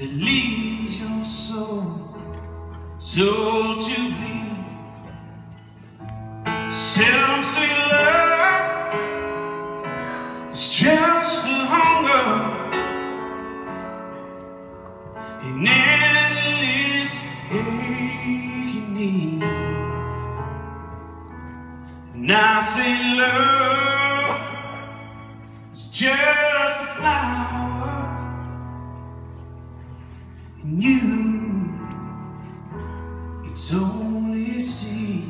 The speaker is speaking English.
that leaves your soul so to bleed. Some say love is just a hunger, an endless need. And I say love is just a flower, and you, it's only a sea.